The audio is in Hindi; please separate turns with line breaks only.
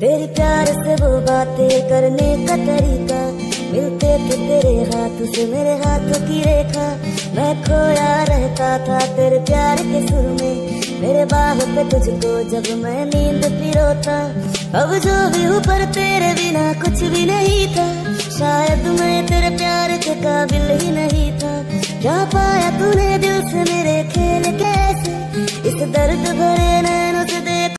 तेरी प्यार से वो बातें करने का तरीका। मिलते थे तेरे हाथ से मेरे हाथ की रेखा। मैं खोया रहता था तेरे प्यार के सुर में। मेरे बाह पे तुझको जब मैं नींद पिरोता अब जो भी ऊपर तेरे बिना कुछ भी नहीं था। शायद मैं तेरे प्यार के काबिल ही नहीं था। क्या पाया तूने दिल से